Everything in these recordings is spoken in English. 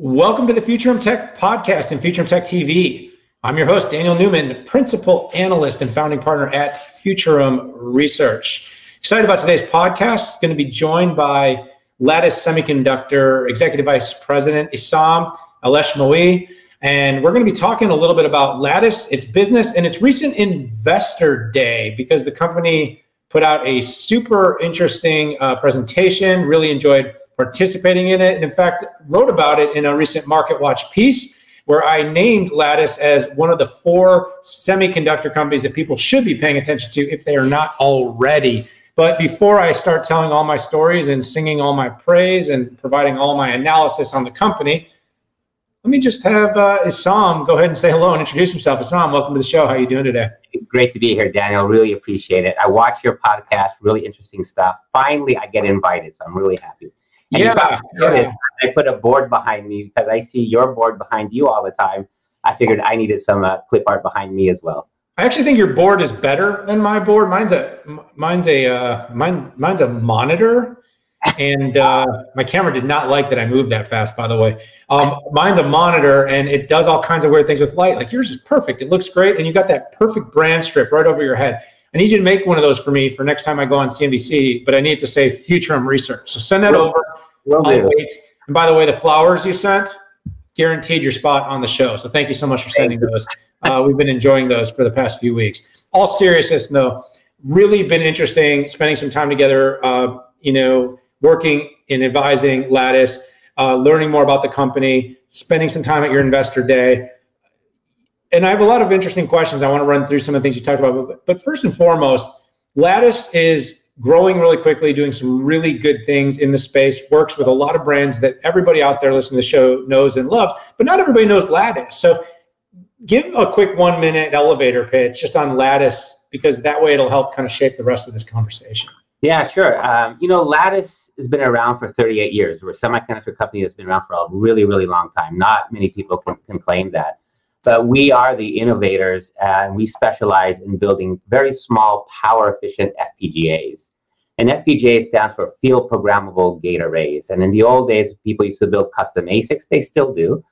Welcome to the Futurum Tech podcast and Futurum Tech TV. I'm your host, Daniel Newman, principal analyst and founding partner at Futurum Research. Excited about today's podcast. Going to be joined by Lattice Semiconductor Executive Vice President Esam Elashmawi. And we're going to be talking a little bit about Lattice, its business, and its recent investor day because the company put out a super interesting uh, presentation. Really enjoyed participating in it, and in fact, wrote about it in a recent Market Watch piece where I named Lattice as one of the four semiconductor companies that people should be paying attention to if they are not already. But before I start telling all my stories and singing all my praise and providing all my analysis on the company, let me just have uh, Esam go ahead and say hello and introduce himself. Esam, welcome to the show. How are you doing today? Great to be here, Daniel. Really appreciate it. I watch your podcast, really interesting stuff. Finally, I get invited, so I'm really happy. And yeah, yeah. I put a board behind me because I see your board behind you all the time. I figured I needed some uh, clip art behind me as well. I actually think your board is better than my board. Mine's a mine's a uh, mine mine's a monitor, and uh, my camera did not like that I moved that fast. By the way, um, mine's a monitor, and it does all kinds of weird things with light. Like yours is perfect; it looks great, and you got that perfect brand strip right over your head. I need you to make one of those for me for next time I go on CNBC, but I need to say Futurum Research. So send that Will, over. Will I'll wait. And by the way, the flowers you sent, guaranteed your spot on the show. So thank you so much for sending those. Uh, we've been enjoying those for the past few weeks. All seriousness, though, really been interesting spending some time together, uh, you know, working in advising Lattice, uh, learning more about the company, spending some time at your investor day and I have a lot of interesting questions. I want to run through some of the things you talked about. But, but first and foremost, Lattice is growing really quickly, doing some really good things in the space, works with a lot of brands that everybody out there listening to the show knows and loves, but not everybody knows Lattice. So give a quick one minute elevator pitch just on Lattice, because that way it'll help kind of shape the rest of this conversation. Yeah, sure. Um, you know, Lattice has been around for 38 years. We're a semiconductor company that's been around for a really, really long time. Not many people can, can claim that. But we are the innovators and we specialize in building very small, power efficient FPGAs. And FPGA stands for field programmable gate arrays. And in the old days, people used to build custom ASICs. They still do.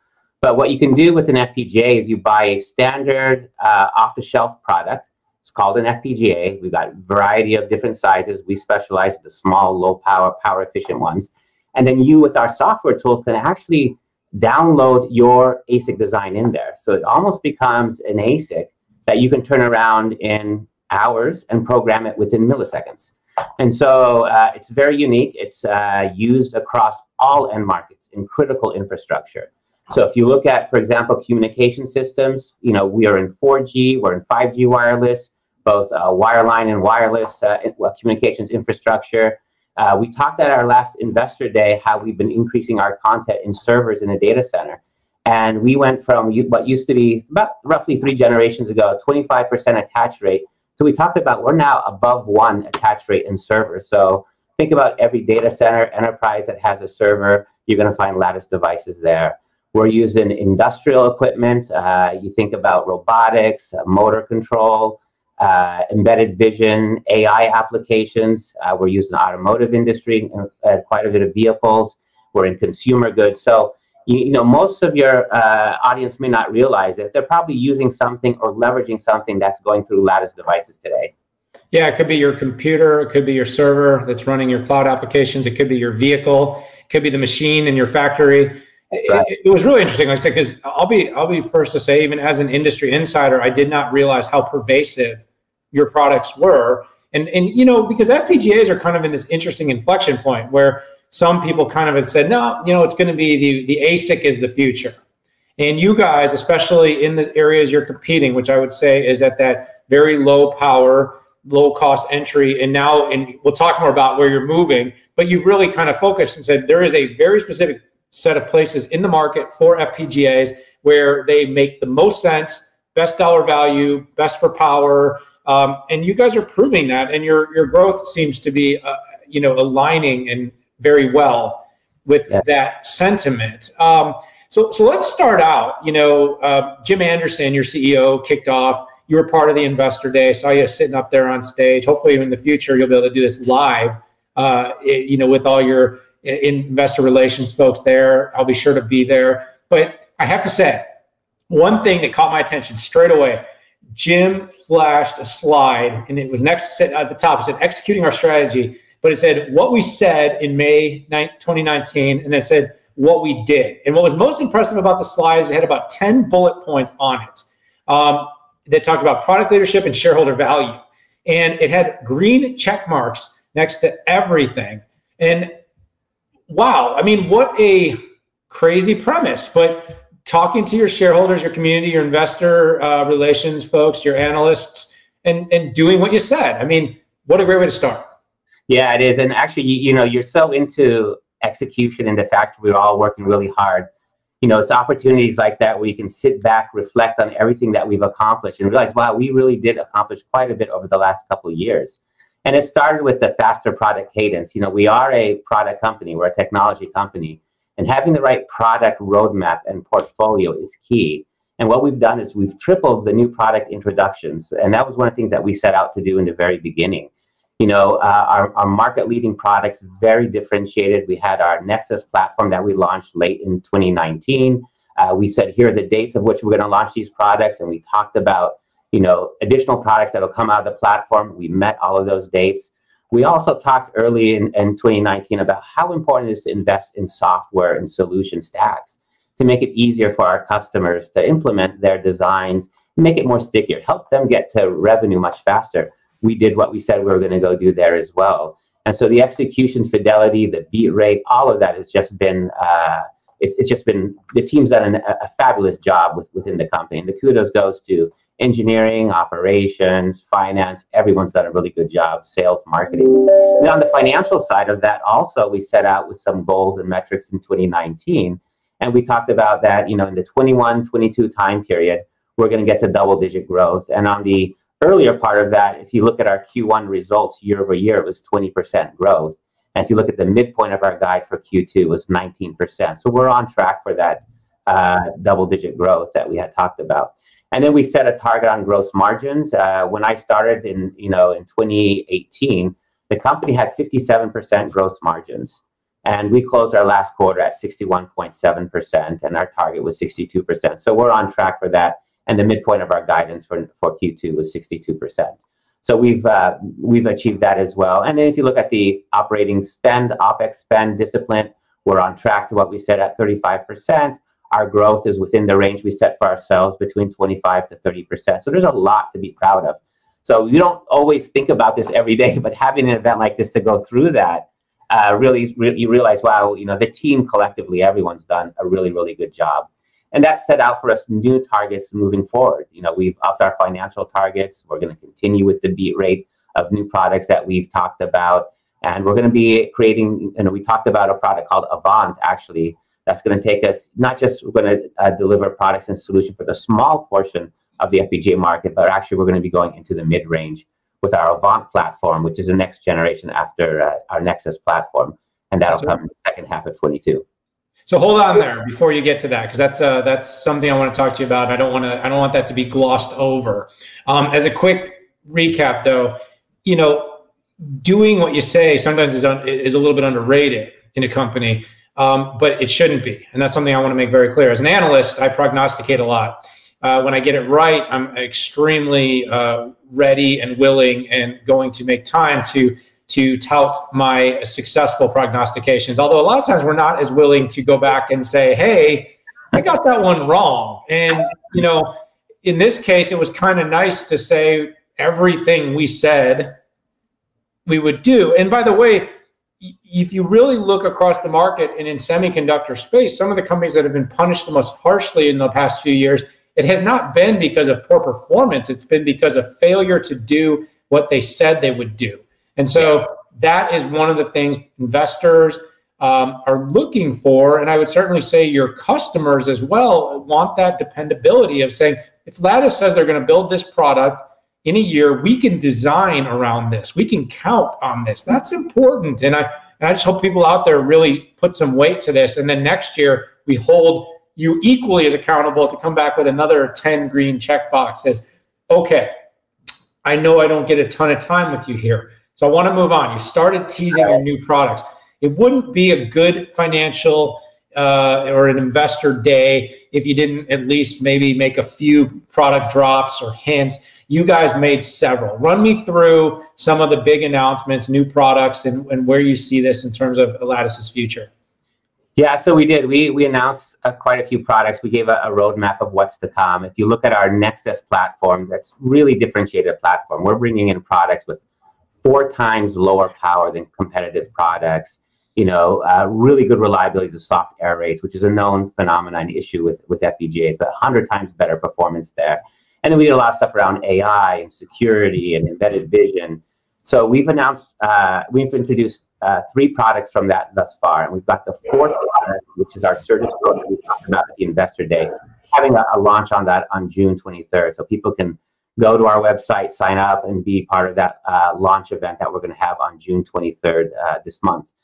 But what you can do with an FPGA is you buy a standard uh, off the shelf product. It's called an FPGA. We've got a variety of different sizes. We specialize in the small, low power, power efficient ones. And then you, with our software tools, can actually download your ASIC design in there. So it almost becomes an ASIC that you can turn around in hours and program it within milliseconds. And so uh, it's very unique. It's uh, used across all end markets in critical infrastructure. So if you look at, for example, communication systems, you know, we are in 4G, we're in 5G wireless, both uh, wireline and wireless uh, communications infrastructure. Uh, we talked at our last investor day how we've been increasing our content in servers in the data center. And we went from what used to be about roughly three generations ago, 25% attach rate. So we talked about we're now above one attach rate in servers. So think about every data center enterprise that has a server, you're going to find Lattice devices there. We're using industrial equipment. Uh, you think about robotics, uh, motor control, uh, embedded vision, AI applications. Uh, we're using the automotive industry, uh, quite a bit of vehicles. We're in consumer goods. So, you, you know, most of your uh, audience may not realize that they're probably using something or leveraging something that's going through Lattice devices today. Yeah, it could be your computer, it could be your server that's running your cloud applications, it could be your vehicle, it could be the machine in your factory. Right. It, it, was really interesting, like I said, because I'll be I'll be first to say, even as an industry insider, I did not realize how pervasive your products were. And, and you know, because FPGAs are kind of in this interesting inflection point where some people kind of have said, no, you know, it's going to be the, the ASIC is the future. And you guys, especially in the areas you're competing, which I would say is at that very low power, low cost entry. And now, and we'll talk more about where you're moving, but you've really kind of focused and said there is a very specific set of places in the market for FPGAs where they make the most sense, best dollar value, best for power, um, and you guys are proving that, and your your growth seems to be, uh, you know, aligning and very well with yeah. that sentiment. Um, so so let's start out. You know, uh, Jim Anderson, your CEO, kicked off. You were part of the investor day. Saw you sitting up there on stage. Hopefully, in the future, you'll be able to do this live. Uh, it, you know, with all your investor relations folks there. I'll be sure to be there. But I have to say, one thing that caught my attention straight away Jim flashed a slide, and it was next at the top. It said executing our strategy, but it said what we said in May 2019, and then it said what we did. And what was most impressive about the slides, it had about 10 bullet points on it um, that talked about product leadership and shareholder value. And it had green check marks next to everything. And wow, I mean, what a crazy premise. But talking to your shareholders, your community, your investor uh, relations folks, your analysts, and and doing what you said. I mean, what a great way to start. Yeah, it is. And actually, you, you know, you're so into execution and the fact we're all working really hard. You know, it's opportunities like that where you can sit back, reflect on everything that we've accomplished, and realize, wow, we really did accomplish quite a bit over the last couple of years. And it started with the faster product cadence. You know, we are a product company, we're a technology company, and having the right product roadmap and portfolio is key. And what we've done is we've tripled the new product introductions. And that was one of the things that we set out to do in the very beginning. You know, uh, our, our market leading products, very differentiated. We had our Nexus platform that we launched late in 2019. Uh, we said, here are the dates of which we're going to launch these products. And we talked about you know, additional products that will come out of the platform. We met all of those dates. We also talked early in, in 2019 about how important it is to invest in software and solution stacks to make it easier for our customers to implement their designs, make it more stickier, help them get to revenue much faster. We did what we said we were going to go do there as well. And so the execution fidelity, the beat rate, all of that has just been, uh, it's, it's just been, the team's done an, a fabulous job with, within the company. And the kudos goes to engineering, operations, finance, everyone's done a really good job, sales, marketing. And on the financial side of that, also, we set out with some goals and metrics in 2019. And we talked about that, you know, in the 21, 22 time period, we're going to get to double digit growth. And on the earlier part of that, if you look at our Q1 results year over year, it was 20% growth. And if you look at the midpoint of our guide for Q2, it was 19%. So we're on track for that uh, double digit growth that we had talked about. And then we set a target on gross margins. Uh, when I started in, you know, in 2018, the company had 57% gross margins. And we closed our last quarter at 61.7%, and our target was 62%. So we're on track for that. And the midpoint of our guidance for, for Q2 was 62%. So we've uh, we've achieved that as well. And then if you look at the operating spend, OPEX spend discipline, we're on track to what we said at 35% our growth is within the range we set for ourselves between 25 to 30%. So there's a lot to be proud of. So you don't always think about this every day, but having an event like this to go through that, uh, really, re- you realize, wow, you know, the team collectively, everyone's done a really, really good job. And that set out for us new targets moving forward. You know, we've upped our financial targets. We're going to continue with the beat rate of new products that we've talked about. And we're going to be creating, you know, we talked about a product called Avant, actually, that's going to take us not just we're going to uh, deliver products and solutions for the small portion of the FPGA market, but actually we're going to be going into the mid range with our Avant platform, which is the next generation after uh, our Nexus platform, and that'll come in the second half of 22. So hold on there before you get to that, because that's uh, that's something I want to talk to you about. I don't want to I don't want that to be glossed over. Um, as a quick recap, though, you know, doing what you say sometimes is un- is a little bit underrated in a company um, but it shouldn't be. And that's something I want to make very clear. As an analyst, I prognosticate a lot. Uh, when I get it right, I'm extremely uh, ready and willing and going to make time to to tout my successful prognostications. Although a lot of times we're not as willing to go back and say, "Hey, I got that one wrong." And you know, in this case, it was kind of nice to say everything we said we would do. And by the way, if you really look across the market and in semiconductor space, some of the companies that have been punished the most harshly in the past few years, it has not been because of poor performance. It's been because of failure to do what they said they would do. And so that is one of the things investors um, are looking for. And I would certainly say your customers as well want that dependability of saying, if Lattice says they're going to build this product, in a year, we can design around this. We can count on this. That's important. And I, and I just hope people out there really put some weight to this. And then next year, we hold you equally as accountable to come back with another 10 green check boxes. Okay, I know I don't get a ton of time with you here. So I want to move on. You started teasing your new products. it wouldn't be a good financial uh, or an investor day if you didn't at least maybe make a few product drops or hints. You guys made several. Run me through some of the big announcements, new products, and, and where you see this in terms of Lattice's future. Yeah, so we did. We we announced uh, quite a few products. We gave a, a, roadmap of what's to come. If you look at our Nexus platform, that's really differentiated platform. We're bringing in products with four times lower power than competitive products you know, uh, really good reliability to soft error rates, which is a known phenomenon issue with, with FPGAs, but 100 times better performance there. And then we did a lot of stuff around AI and security and embedded vision. So we've announced, uh, we've introduced uh, three products from that thus far. And we've got the fourth product, which is our Certus Pro that we talked about at the Investor Day, having a, a launch on that on June 23rd. So people can go to our website, sign up, and be part of that uh, launch event that we're going to have on June 23rd uh, this month.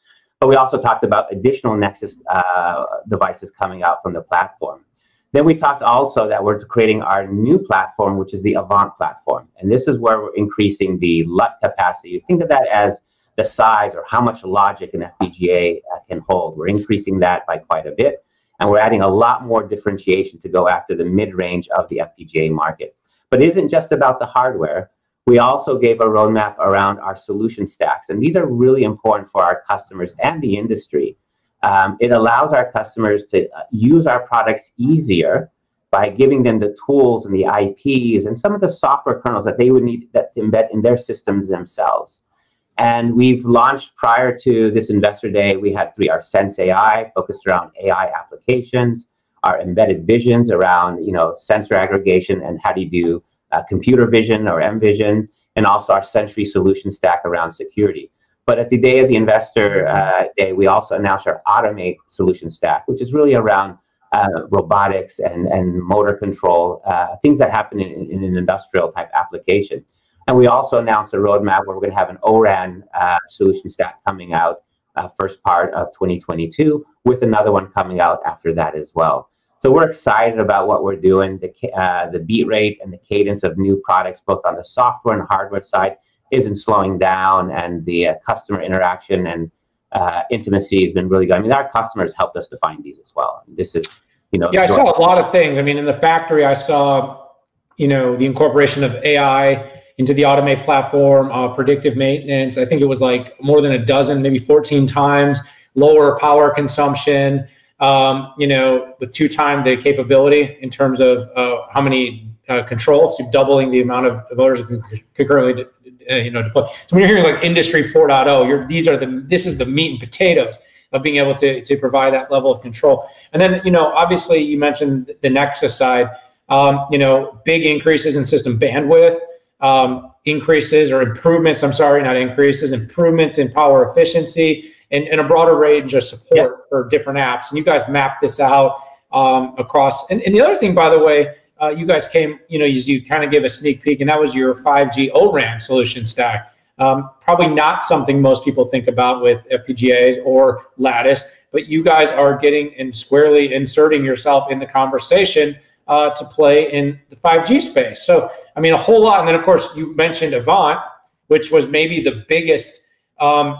But we also talked about additional Nexus uh, devices coming out from the platform. Then we talked also that we're creating our new platform, which is the Avant platform. And this is where we're increasing the LUT capacity. Think of that as the size or how much logic an FPGA can hold. We're increasing that by quite a bit. And we're adding a lot more differentiation to go after the mid range of the FPGA market. But it isn't just about the hardware. We also gave a roadmap around our solution stacks, and these are really important for our customers and the industry. Um, it allows our customers to uh, use our products easier by giving them the tools and the IPs and some of the software kernels that they would need that to embed in their systems themselves. And we've launched prior to this investor day, we had three, our sensAI focused around AI applications, our embedded visions around, you know, sensor aggregation and how do you do uh, computer vision or M vision, and also our Sentry solution stack around security. But at the day of the investor uh, day, we also announced our Automate solution stack, which is really around uh, robotics and, and motor control, uh, things that happen in, in, an industrial type application. And we also announced a roadmap where we're going to have an ORAN uh, solution stack coming out uh, first part of 2022, with another one coming out after that as well. So we're excited about what we're doing. The uh, the beat rate and the cadence of new products, both on the software and hardware side, isn't slowing down, and the uh, customer interaction and uh, intimacy has been really good. I mean, our customers helped us define these as well. This is, you know, yeah, I saw a lot of things. I mean, in the factory, I saw, you know, the incorporation of AI into the Automate platform, uh, predictive maintenance. I think it was like more than a dozen, maybe 14 times lower power consumption um, you know, with two time the capability in terms of uh, how many uh, controls, so doubling the amount of voters that can concurrently, uh, you know, deploy. So when you're hearing like Industry 4.0, you're these are the this is the meat and potatoes of being able to to provide that level of control. And then you know, obviously, you mentioned the Nexus side. Um, you know, big increases in system bandwidth. Um, increases or improvements, I'm sorry, not increases, improvements in power efficiency, and, and a broader range of support for different apps. And you guys map this out um, across. And, and, the other thing, by the way, uh, you guys came, you know, you, you kind of gave a sneak peek, and that was your 5G ORAN solution stack. Um, probably not something most people think about with FPGAs or Lattice, but you guys are getting and squarely inserting yourself in the conversation uh, to play in the 5G space. So, I mean, a whole lot. And then, of course, you mentioned Avant, which was maybe the biggest um,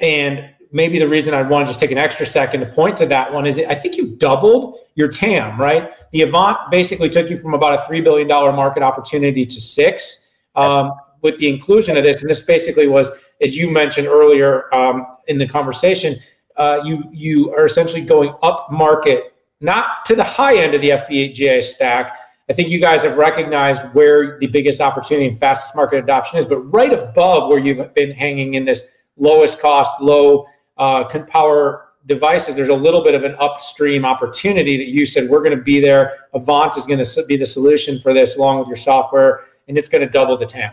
and maybe the reason I want to just take an extra second to point to that one is I think you doubled your TAM, right? The Avant basically took you from about a $3 billion market opportunity to six um, with the inclusion of this. And this basically was, as you mentioned earlier um, in the conversation, uh, you, you are essentially going up market, not to the high end of the FPGA stack. I think you guys have recognized where the biggest opportunity and fastest market adoption is, but right above where you've been hanging in this lowest cost, low uh, power devices, there's a little bit of an upstream opportunity that you said we're going to be there. Avant is going to be the solution for this, along with your software, and it's going to double the TAM.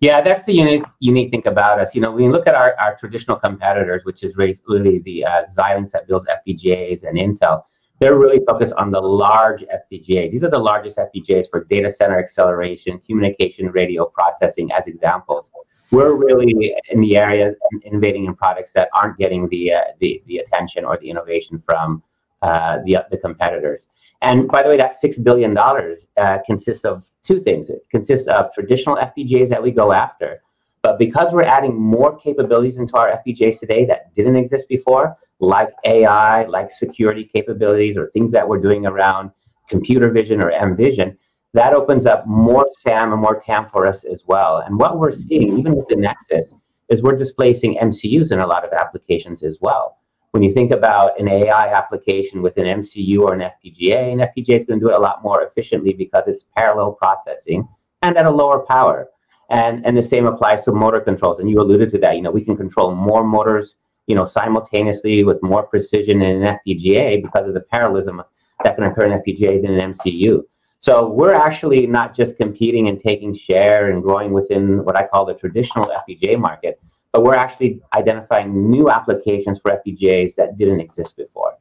Yeah, that's the unique unique thing about us. You know, when you look at our, our traditional competitors, which is really the uh, Xilinx that builds FPGAs and Intel, they're really focused on the large FPGAs. These are the largest FPGAs for data center acceleration, communication, radio processing, as examples we're really in the area innovating in products that aren't getting the uh, the, the attention or the innovation from uh, the the competitors. And by the way, that six billion dollars uh, consists of two things. It consists of traditional FPGAs that we go after, But because we're adding more capabilities into our FPGAs today that didn't exist before, like AI, like security capabilities, or things that we're doing around computer vision or MVision, that opens up more SAM and more TAM for us as well. And what we're seeing, even with the Nexus, is we're displacing MCUs in a lot of applications as well. When you think about an AI application with an MCU or an FPGA, an FPGA is going to do it a lot more efficiently because it's parallel processing and at a lower power. And, and the same applies to motor controls. And you alluded to that. You know, we can control more motors, you know, simultaneously with more precision in an FPGA because of the parallelism that can occur in FPGA than an MCU. So we're actually not just competing and taking share and growing within what I call the traditional FPGA market, but we're actually identifying new applications for FPGAs that didn't exist before.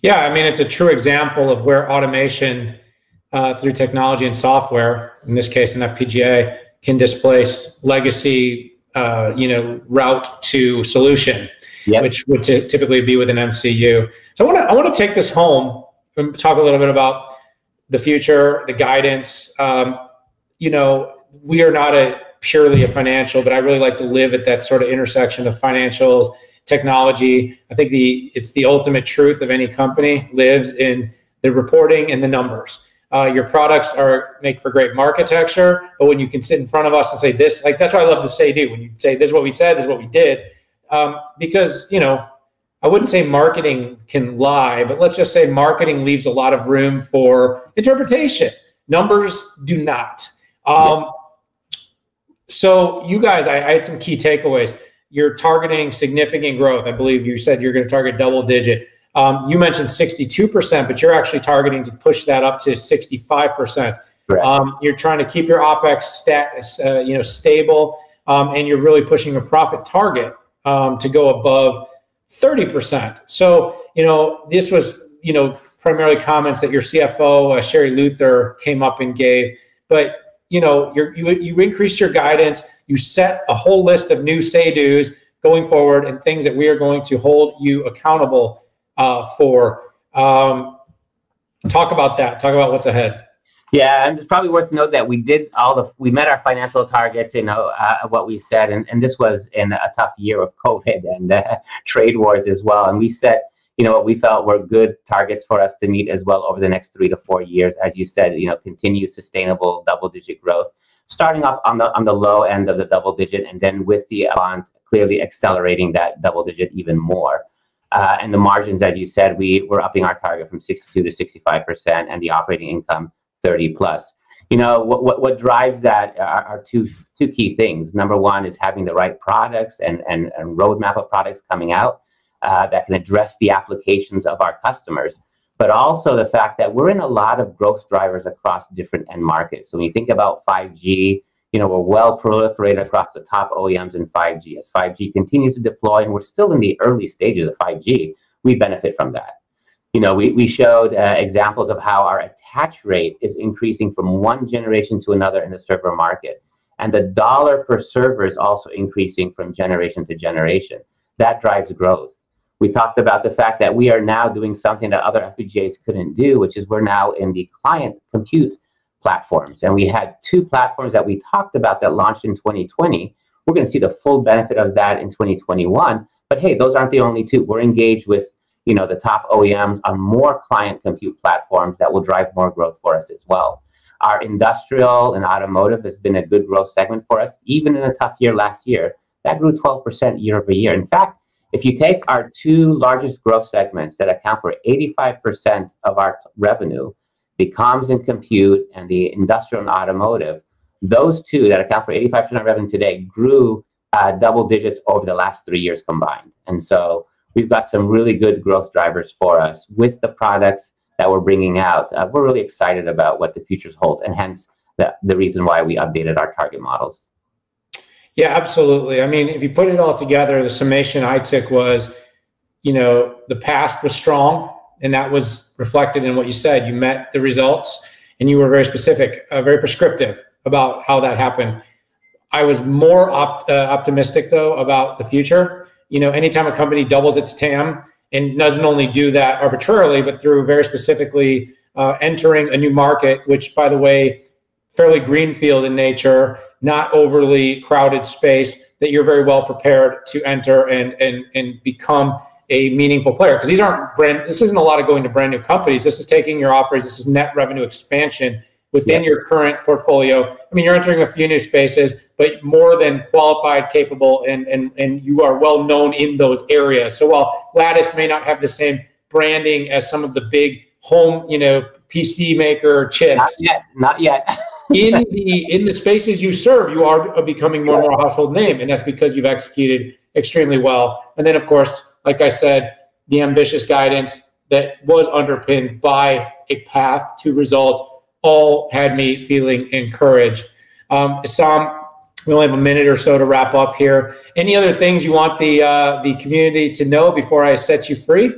Yeah, I mean, it's a true example of where automation uh, through technology and software, in this case, an FPGA, can displace legacy, uh, you know, route to solution, yep. which would typically be with an MCU. So I want to I want to take this home and talk a little bit about the future, the guidance. Um, you know, we are not a purely a financial, but I really like to live at that sort of intersection of financials, technology. I think the it's the ultimate truth of any company lives in the reporting and the numbers. Uh, your products are make for great architecture, but when you can sit in front of us and say this, like that's what I love to say, do when you say this is what we said, this is what we did, um, because you know I wouldn't say marketing can lie, but let's just say marketing leaves a lot of room for interpretation. Numbers do not. Um, yeah. So, you guys, I, I, had some key takeaways. You're targeting significant growth. I believe you said you're going to target double digit. Um, you mentioned 62%, but you're actually targeting to push that up to 65%. Um, you're trying to keep your OPEX stat, uh, you know, stable, um, and you're really pushing a profit target um, to go above 30%. So, you know, this was, you know, primarily comments that your CFO, uh, Sherri Luther, came up and gave. But, you know, you you increased your guidance. You set a whole list of new say-dos going forward and things that we are going to hold you accountable uh, for. Um, talk about that. Talk about what's ahead. Yeah, and it's probably worth note that we did all the we met our financial targets, you know, uh, what we said, and, and this was in a tough year of COVID and uh, trade wars as well. And we set, you know, what we felt were good targets for us to meet as well over the next three to four years. As you said, you know, continue sustainable double digit growth, starting off on the on the low end of the double digit, and then with the Avant clearly accelerating that double digit even more. Uh, and the margins, as you said, we were upping our target from 62 to 65 percent, and the operating income 30 plus. You know, what, what, what drives that are, are, two, two key things. Number one is having the right products and, and, and roadmap of products coming out uh, that can address the applications of our customers, but also the fact that we're in a lot of growth drivers across different end markets. So when you think about 5G, you know, we're well proliferated across the top OEMs in 5G. As 5G continues to deploy, and we're still in the early stages of 5G, we benefit from that you know, we, we showed uh, examples of how our attach rate is increasing from one generation to another in the server market. And the dollar per server is also increasing from generation to generation. That drives growth. We talked about the fact that we are now doing something that other FPGAs couldn't do, which is we're now in the client compute platforms. And we had two platforms that we talked about that launched in 2020. We're going to see the full benefit of that in 2021. But hey, those aren't the only two. We're engaged with you know, the top OEMs on more client compute platforms that will drive more growth for us as well. Our industrial and automotive has been a good growth segment for us, even in a tough year last year. That grew 12% year over year. In fact, if you take our two largest growth segments that account for 85% of our revenue, the comms and compute and the industrial and automotive, those two that account for 85% of revenue today grew uh, double digits over the last three years combined. And so we've got some really good growth drivers for us with the products that we're bringing out. Uh, we're really excited about what the futures hold, and hence the, the reason why we updated our target models. Yeah, absolutely. I mean, if you put it all together, the summation I took was, you know, the past was strong, and that was reflected in what you said. You met the results, and you were very specific, uh, very prescriptive about how that happened. I was more op- uh, optimistic, though, about the future you know, anytime a company doubles its TAM and doesn't only do that arbitrarily, but through very specifically uh, entering a new market, which, by the way, fairly greenfield in nature, not overly crowded space that you're very well prepared to enter and and and become a meaningful player. Because these aren't brand this isn't a lot of going to brand new companies. This is taking your offers. This is net revenue expansion within yeah. your current portfolio. I mean you're entering a few new spaces but more than qualified capable and and and you are well known in those areas. So while lattice may not have the same branding as some of the big home you know pc maker chips not yet not yet. in the in the spaces you serve you are becoming more and more a household name and that's because you've executed extremely well. And then of course like I said, the ambitious guidance that was underpinned by a path to results all had me feeling encouraged. Um, Sam, we only have a minute or so to wrap up here. Any other things you want the uh, the community to know before I set you free?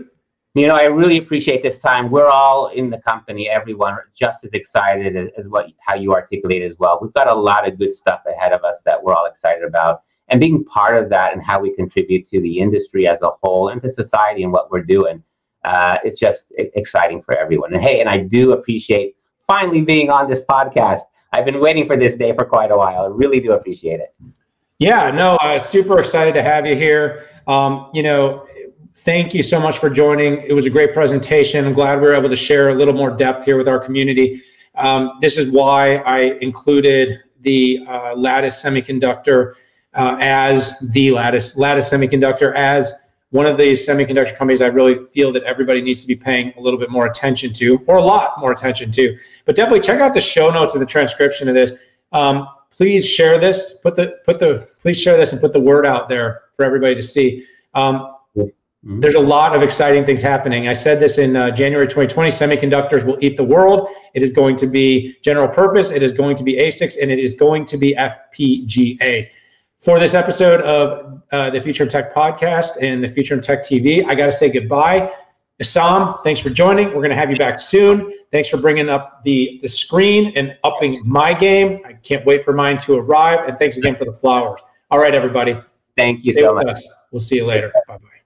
You know, I really appreciate this time. We're all in the company, everyone just as excited as, as what how you articulate as well. We've got a lot of good stuff ahead of us that we're all excited about and being part of that and how we contribute to the industry as a whole and to society and what we're doing. Uh, it's just exciting for everyone. And hey, and I do appreciate finally being on this podcast. I've been waiting for this day for quite a while. I really do appreciate it. Yeah, no, uh, super excited to have you here. Um, you know, thank you so much for joining. It was a great presentation. I'm glad we were able to share a little more depth here with our community. Um, this is why I included the uh, Lattice Semiconductor uh, as the Lattice Lattice Semiconductor as one of these semiconductor companies I really feel that everybody needs to be paying a little bit more attention to, or a lot more attention to. But definitely check out the show notes and the transcription of this. Um, please share this. Put the put the please share this and put the word out there for everybody to see. Um, mm-hmm. There's a lot of exciting things happening. I said this in uh, January 2020. Semiconductors will eat the world. It is going to be general purpose. It is going to be ASICs, and it is going to be FPGAs for this episode of uh, the Futurum Tech podcast and the Futurum Tech TV. I got to say goodbye. Esam, thanks for joining. We're going to have you back soon. Thanks for bringing up the, the screen and upping my game. I can't wait for mine to arrive. And thanks again for the flowers. All right, everybody. Thank you Stay so much. Us. We'll see you later. Bye bye.